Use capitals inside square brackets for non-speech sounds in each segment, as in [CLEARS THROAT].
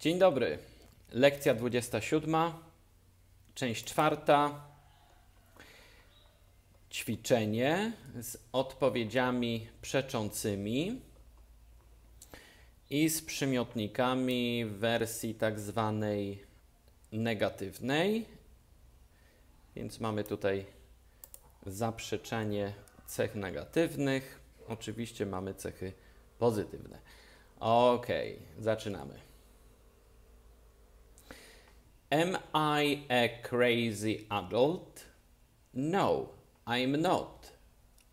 Dzień dobry. Lekcja 27, część czwarta. Ćwiczenie z odpowiedziami przeczącymi i z przymiotnikami w wersji tak zwanej negatywnej. Więc mamy tutaj zaprzeczenie cech negatywnych. Oczywiście mamy cechy pozytywne. Ok, zaczynamy. Am I a crazy adult? No, I'm not.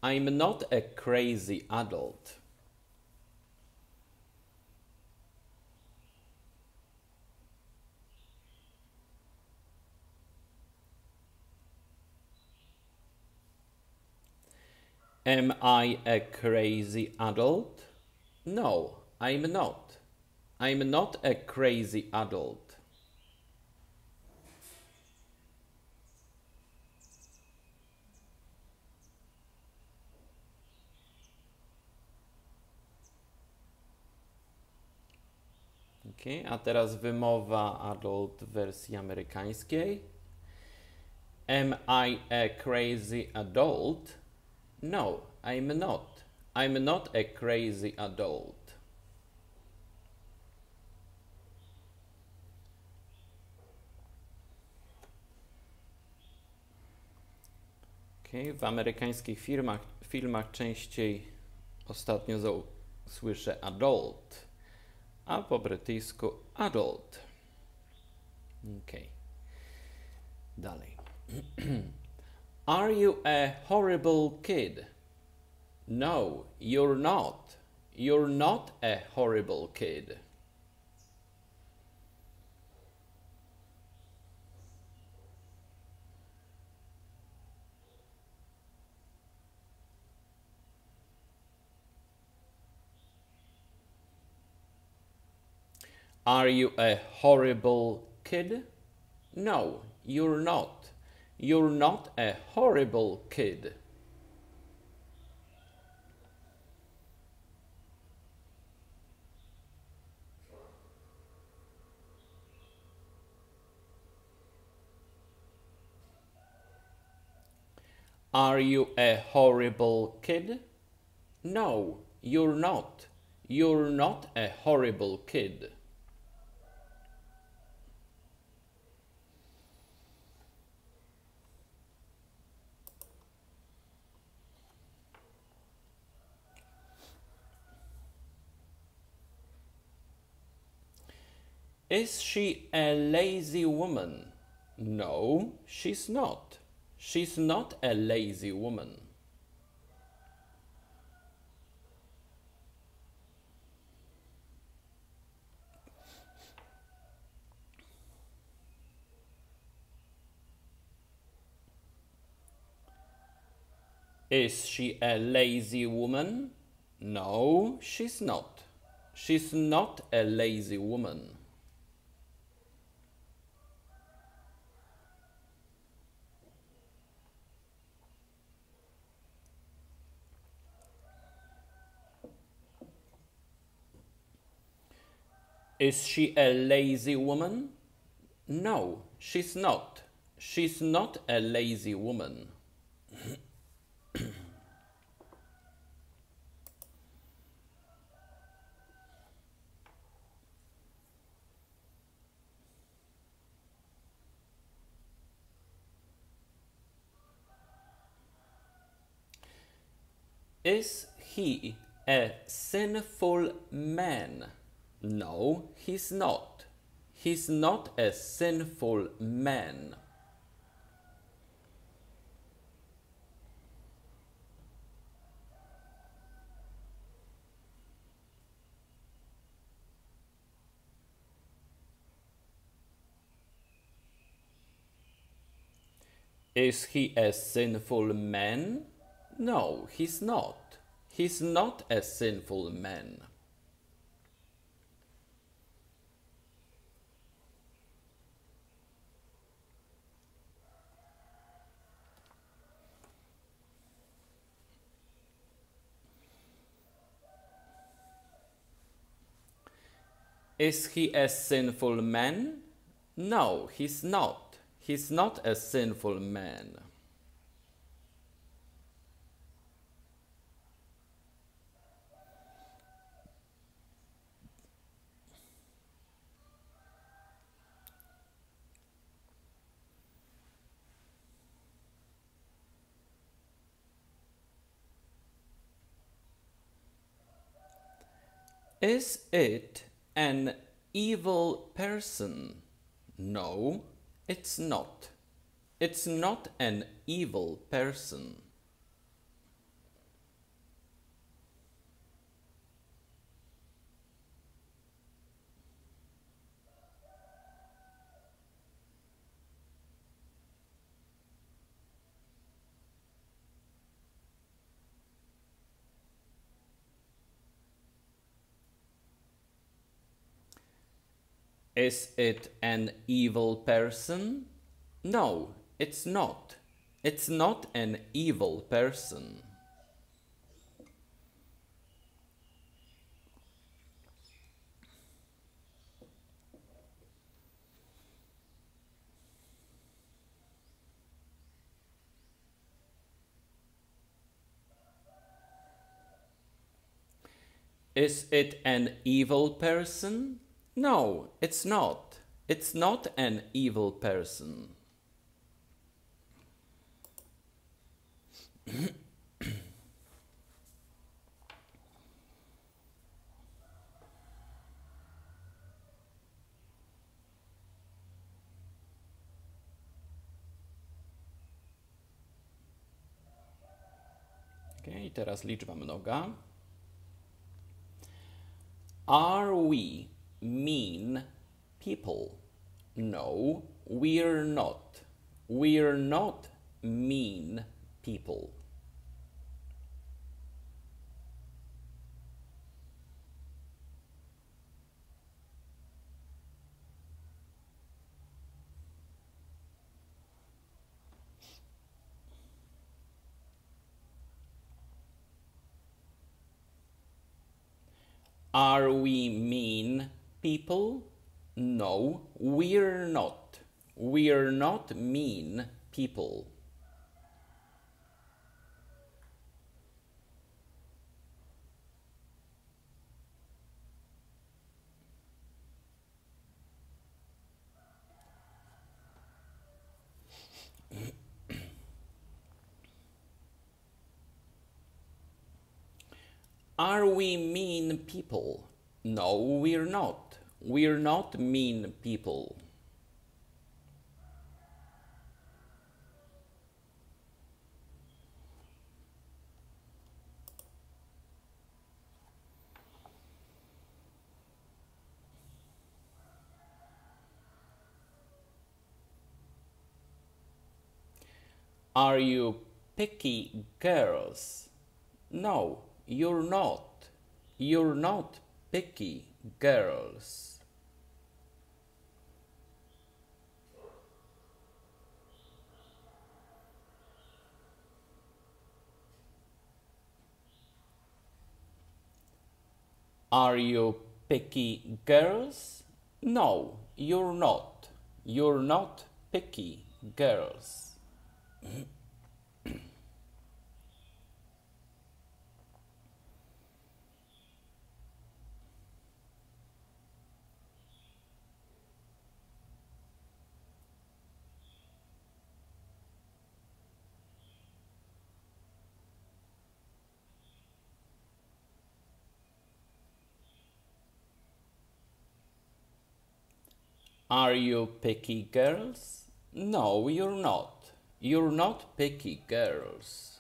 I'm not a crazy adult. Am I a crazy adult? No, I'm not. I'm not a crazy adult. A teraz wymowa adult wersji amerykańskiej. Am I a crazy adult? No, I'm not. I'm not a crazy adult. Okay. W amerykańskich firmach, filmach częściej ostatnio słyszę adult, a po adult. Okay. Dalej. [CLEARS THROAT] Are you a horrible kid? No, you're not. You're not a horrible kid. Are you a horrible kid? No, you're not. You're not a horrible kid. Are you a horrible kid? No, you're not. You're not a horrible kid. Is she a lazy woman? No, she's not. She's not a lazy woman. Is she a lazy woman? No, she's not. She's not a lazy woman. Is she a lazy woman? No, she's not. She's not a lazy woman. Is he a sinful man? No, he's not. He's not a sinful man. Is he a sinful man? No, he's not. He's not a sinful man. Is he a sinful man? No, he's not. He's not a sinful man. Is it an evil person? No, it's not. It's not an evil person. Is it an evil person? No, it's not. It's not an evil person. Is it an evil person? No, it's not. It's not an evil person. [CLEARS THROAT] Ok, teraz liczba mnoga. Are we mean people? No, we're not. We're not mean people. Are we mean people? No, we're not. We're not mean people. Are we mean people? No, we're not. We're not mean people. Are you picky girls? No, you're not. You're not picky girls. Are you picky girls? No, you're not. You're not picky girls. Are you picky girls? No, you're not. You're not picky girls.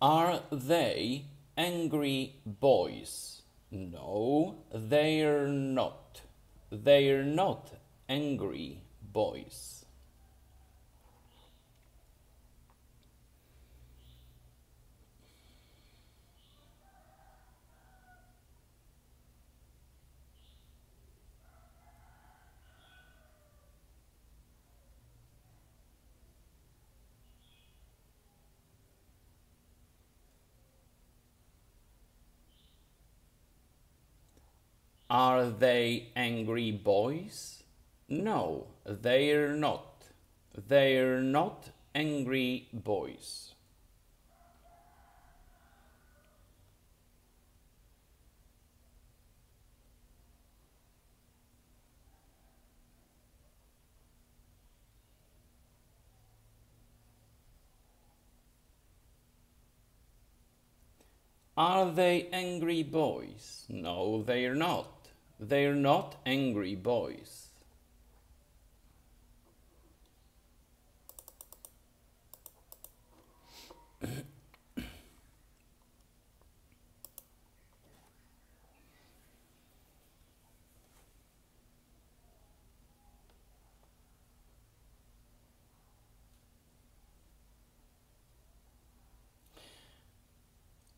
Are they angry boys? No, they're not. They're not angry boys. Are they angry boys? No, they're not. They're not angry boys. Are they angry boys? No, they're not. They're not angry boys.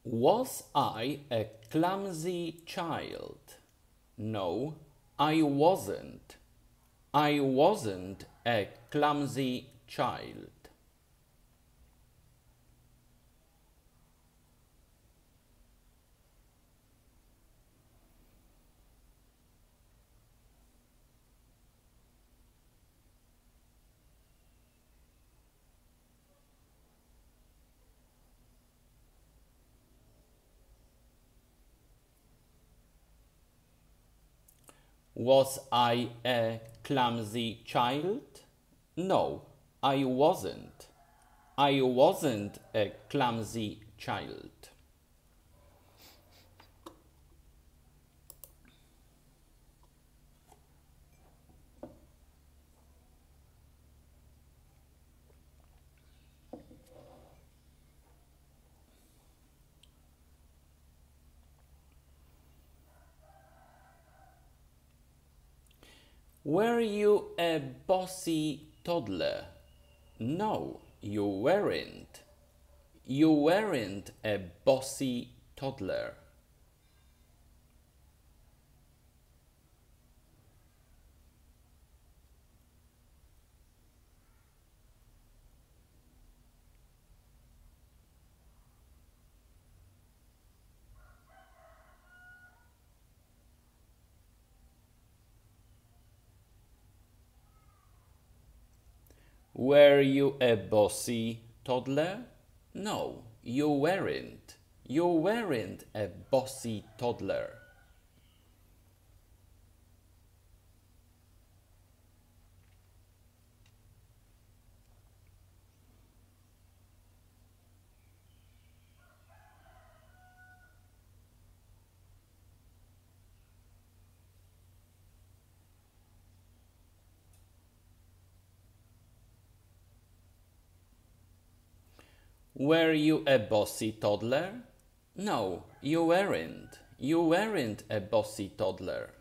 Was I a clumsy child? No, I wasn't. I wasn't a clumsy child. Was I a clumsy child? No, I wasn't. I wasn't a clumsy child. Were you a bossy toddler? No, you weren't. You weren't a bossy toddler. Were you a bossy toddler? No, you weren't. You weren't a bossy toddler. Were you a bossy toddler? No, you weren't. You weren't a bossy toddler.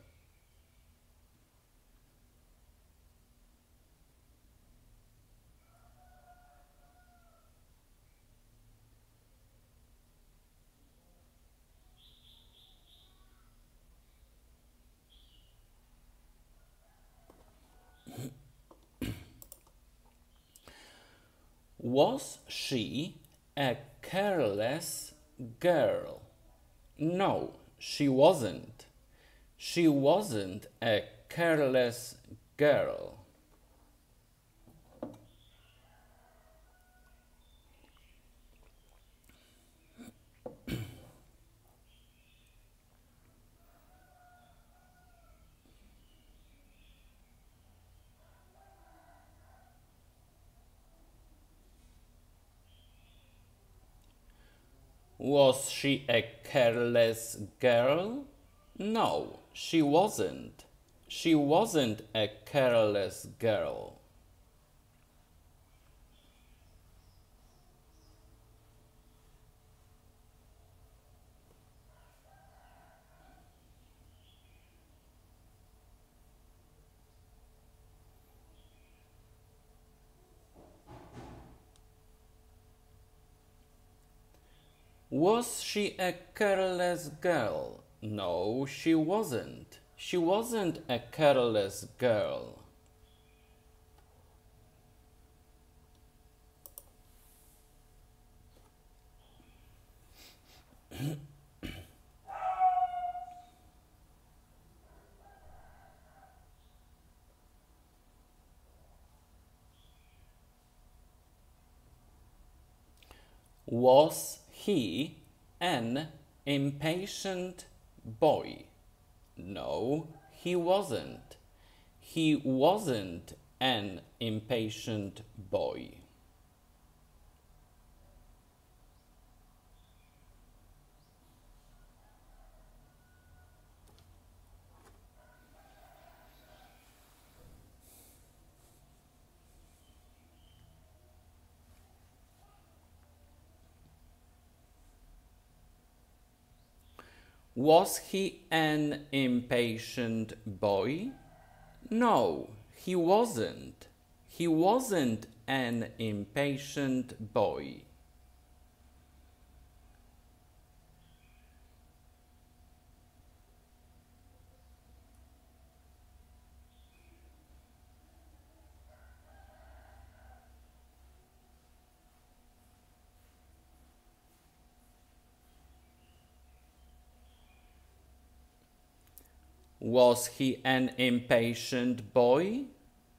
[COUGHS] Was she a careless girl? No, she wasn't. She wasn't a careless girl. Was she a careless girl? No, she wasn't. She wasn't a careless girl. Was she a careless girl? No, she wasn't. She wasn't a careless girl. was he an impatient boy? No, he wasn't. He wasn't an impatient boy. Was he an impatient boy? No, he wasn't. He wasn't an impatient boy. Was he an impatient boy?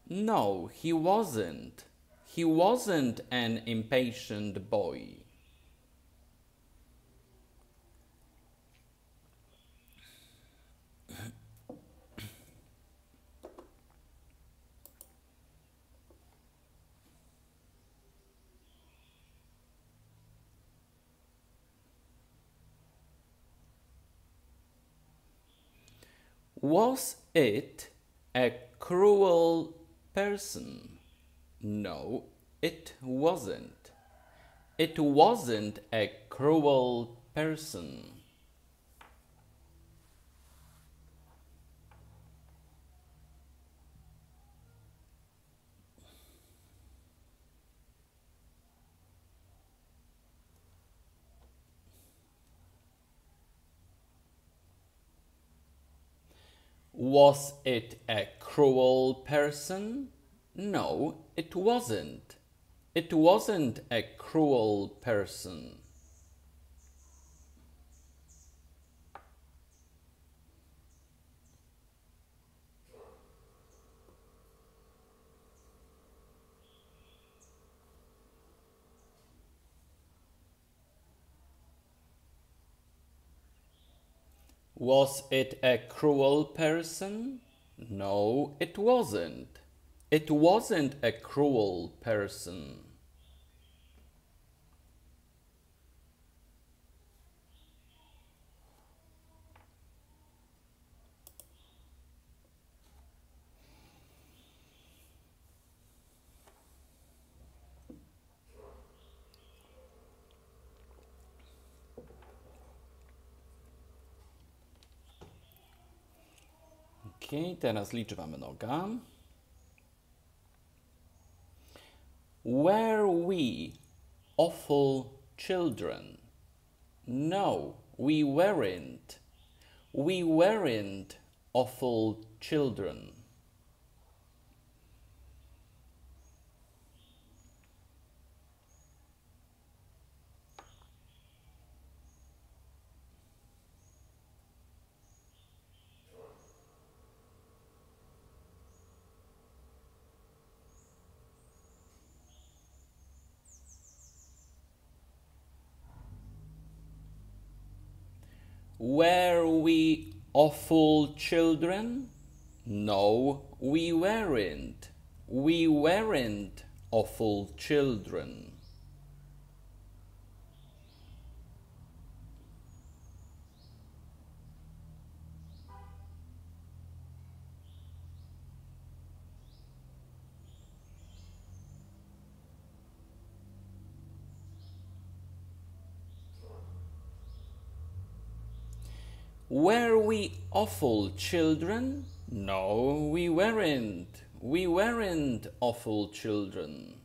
No, he wasn't. He wasn't an impatient boy. Was it a cruel person? No, it wasn't. It wasn't a cruel person. Was it a cruel person? No, it wasn't. It wasn't a cruel person. Was it a cruel person? No, it wasn't. It wasn't a cruel person. Ok, teraz liczba mnoga. Were we awful children? No, we weren't. We weren't awful children. Were we awful children? No, we weren't. We weren't awful children. Were we awful children? No, we weren't. We weren't awful children.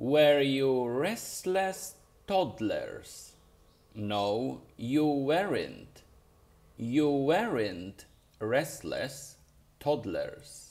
Were you restless toddlers? No, you weren't. you weren't restless toddlers.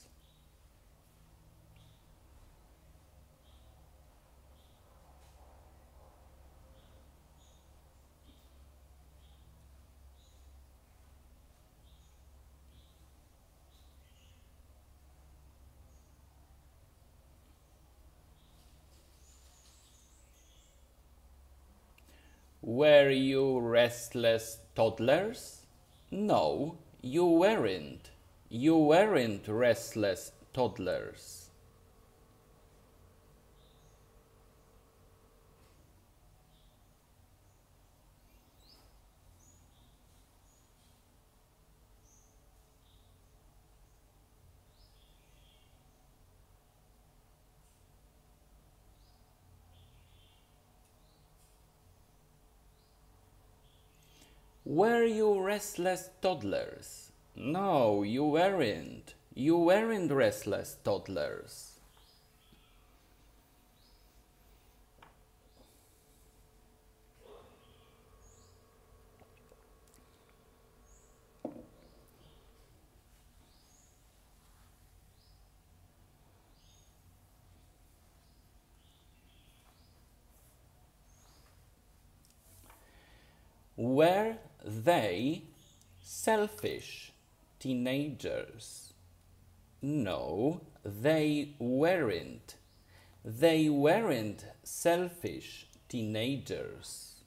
Were you restless toddlers? No, you weren't. You weren't restless toddlers. Were you restless toddlers? No, you weren't. You weren't restless toddlers. Were they selfish teenagers? No, they weren't. They weren't selfish teenagers.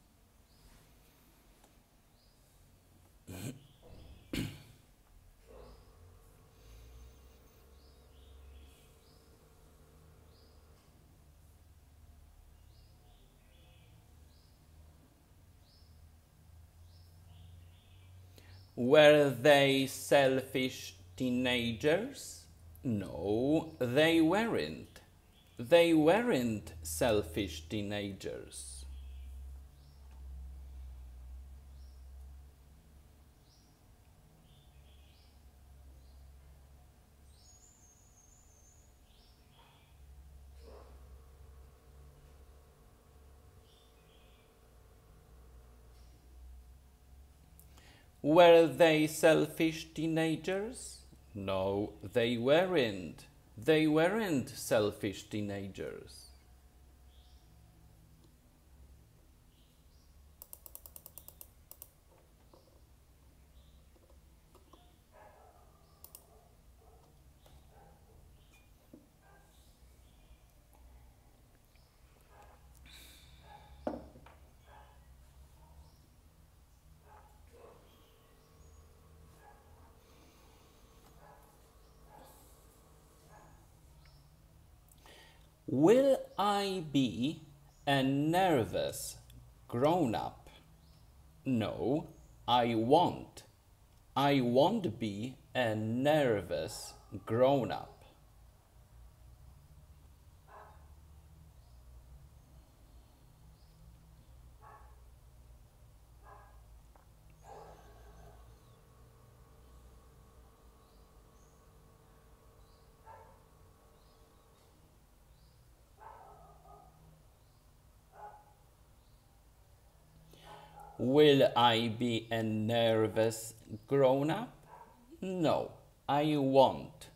Were they selfish teenagers? No, they weren't. They weren't selfish teenagers. Were they selfish teenagers? No, they weren't. They weren't selfish teenagers. Will I be a nervous grown up? No, I won't. I won't be a nervous grown up. Will I be a nervous grown up? No, I won't.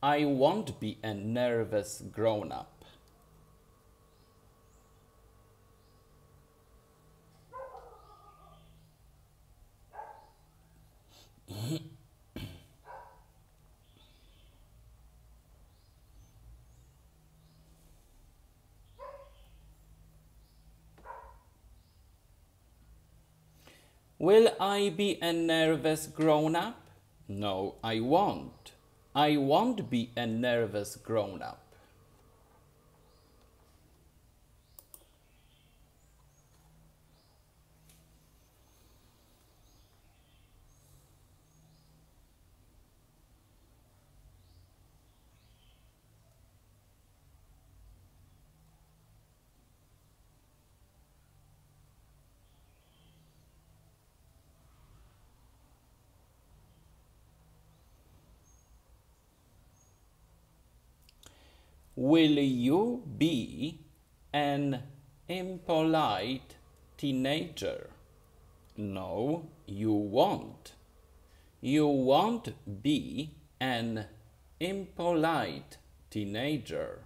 I won't be a nervous grown up. Will I be a nervous grown up? No, I won't. I won't be a nervous grown up. Will you be an impolite teenager? No, you won't. You won't be an impolite teenager.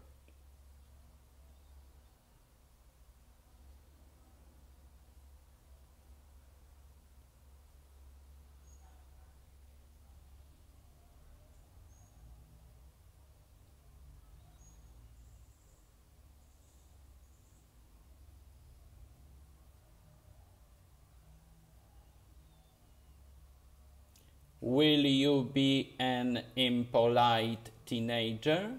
Will you be an impolite teenager?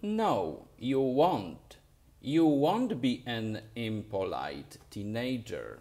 No, you won't. You won't be an impolite teenager.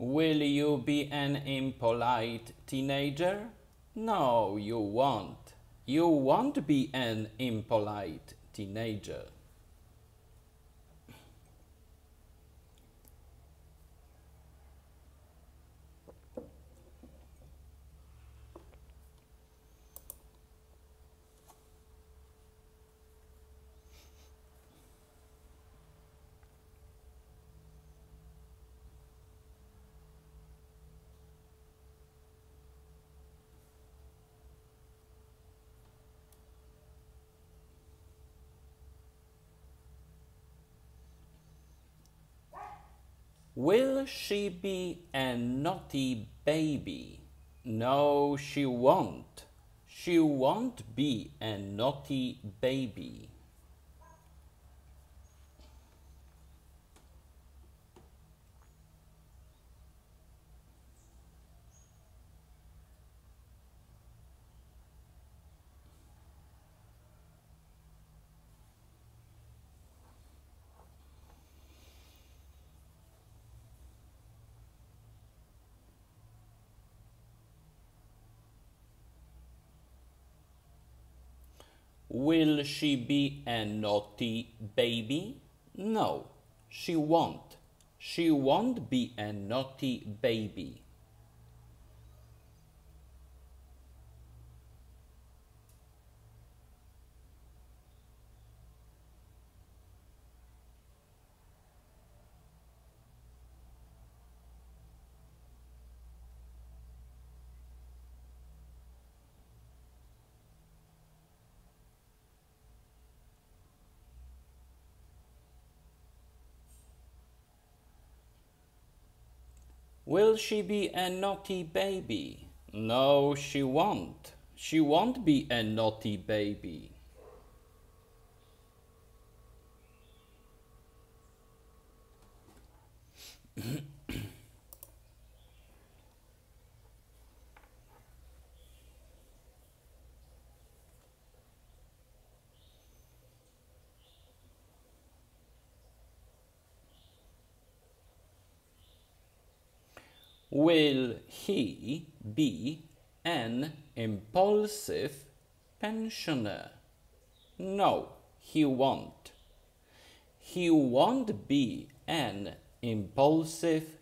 Will you be an impolite teenager? No, you won't. You won't be an impolite teenager. Will she be a naughty baby? No, she won't. She won't be a naughty baby. Will she be a naughty baby? No, she won't. She won't be a naughty baby. Will she be a naughty baby? No, she won't. She won't be a naughty baby. [CLEARS THROAT] Will he be an impulsive pensioner? No, he won't. He won't be an impulsive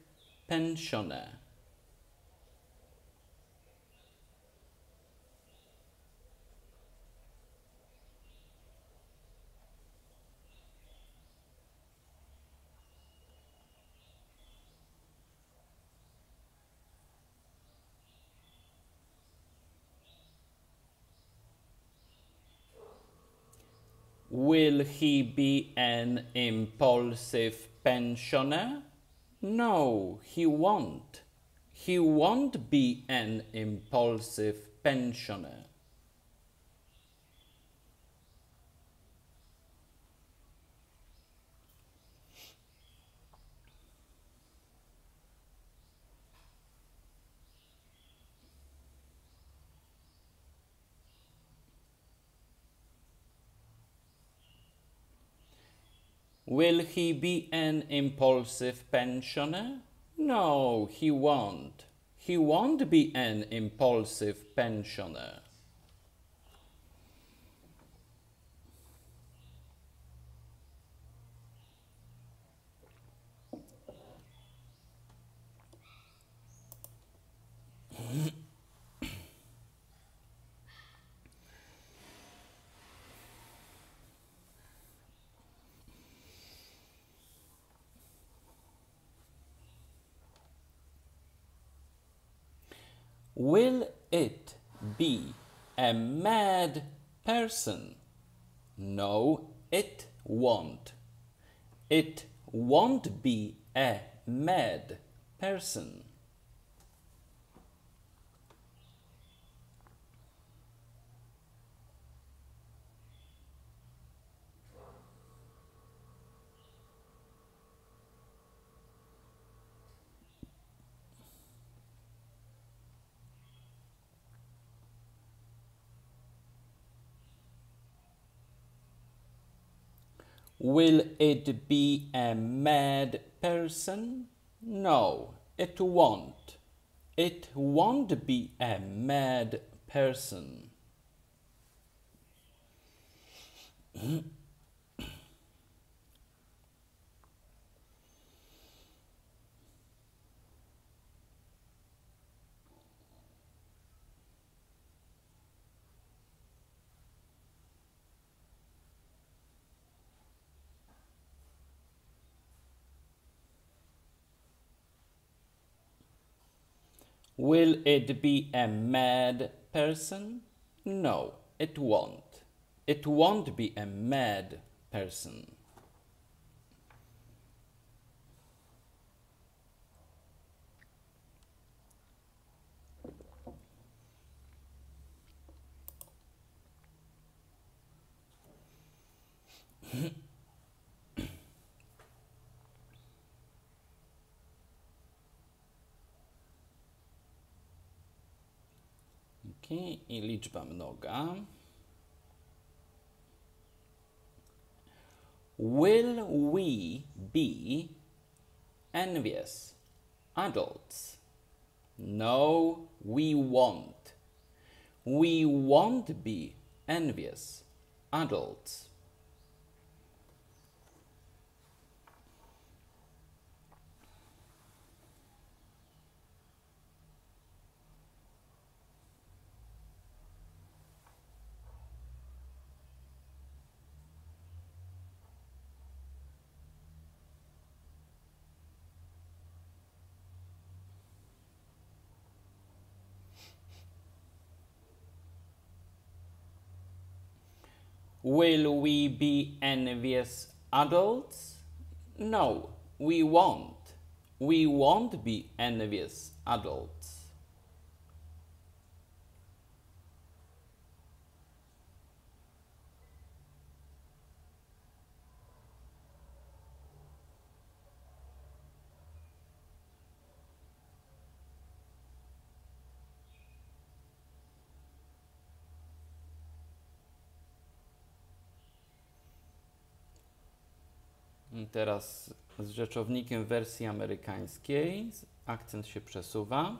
pensioner. Will he be an impulsive pensioner? No, he won't. He won't be an impulsive pensioner. Will he be an impulsive pensioner? No, he won't. He won't be an impulsive pensioner. Will it be a mad person? No, it won't. It won't be a mad person. Will it be a mad person? No, it won't. It won't be a mad person. Will it be a mad person? No, it won't. It won't be a mad person. [LAUGHS] Okay, i liczba mnoga. Will we be envious adults? No, we won't. We won't be envious adults. Will we be envious adults? No, we won't. We won't be envious adults. Teraz z rzeczownikiem wersji amerykańskiej akcent się przesuwa.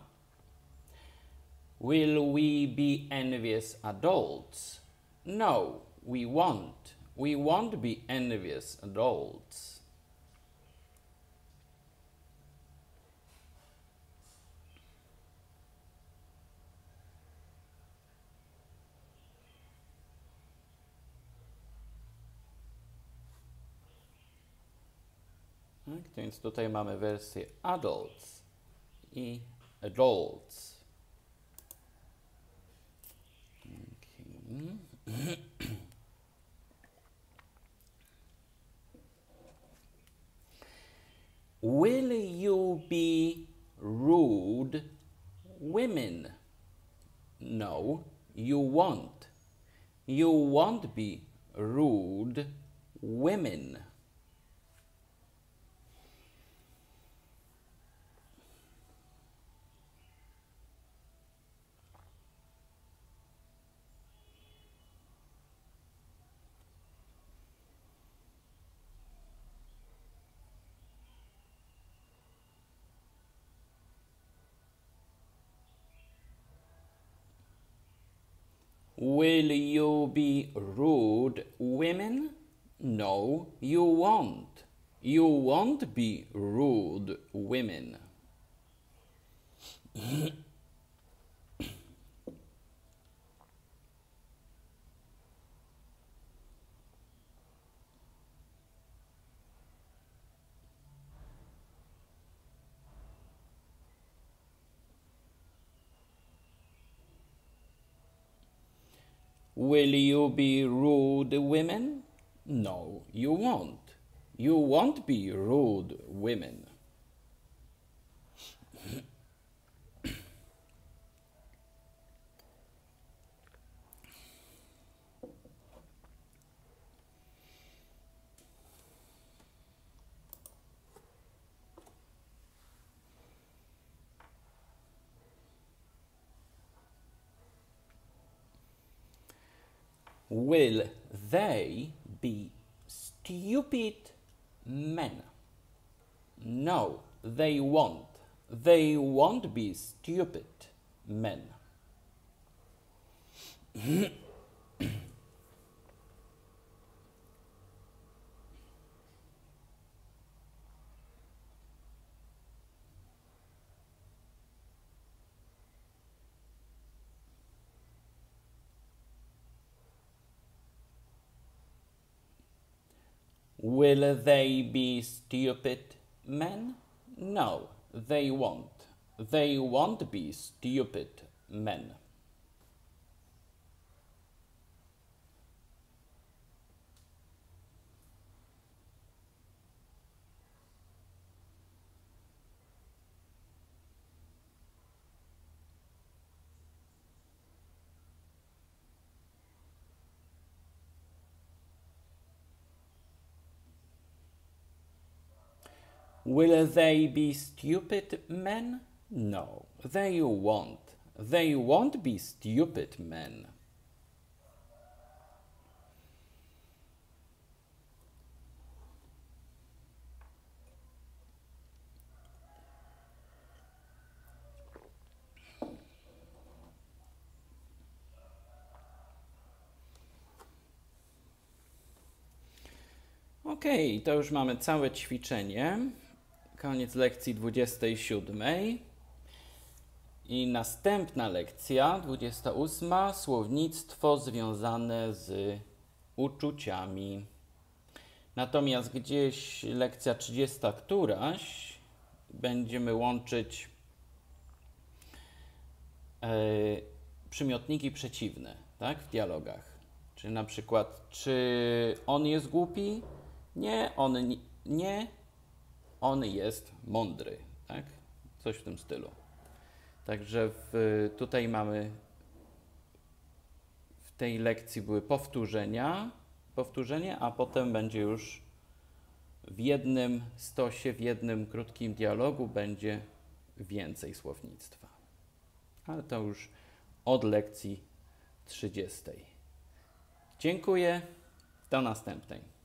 Will we be envious adults? No, we won't. We won't be envious adults. Tak, więc tutaj mamy wersję adults i adults. Will you be rude women? No, you won't. You won't be rude women. Will you be rude women? No, you won't. You won't be rude women. Will you be rude women? No, you won't. You won't be rude women. will they be stupid men? No, they won't. They won't be stupid men. [CLEARS THROAT] Will they be stupid men? No, they won't. They won't be stupid men. Will they be stupid men? No, they won't. They won't be stupid men. Ok, to już mamy całe ćwiczenie. Koniec lekcji 27. I następna lekcja, 28. Słownictwo związane z uczuciami. Natomiast gdzieś lekcja 30 któraś będziemy łączyć e, przymiotniki przeciwne tak, w dialogach. Czyli na przykład, czy on jest głupi? Nie, on nie, on jest mądry, tak? Coś w tym stylu. Także w, tutaj mamy w tej lekcji były powtórzenia, powtórzenie, a potem będzie już w jednym stosie, w jednym krótkim dialogu będzie więcej słownictwa. Ale to już od lekcji 30. Dziękuję. Do następnej.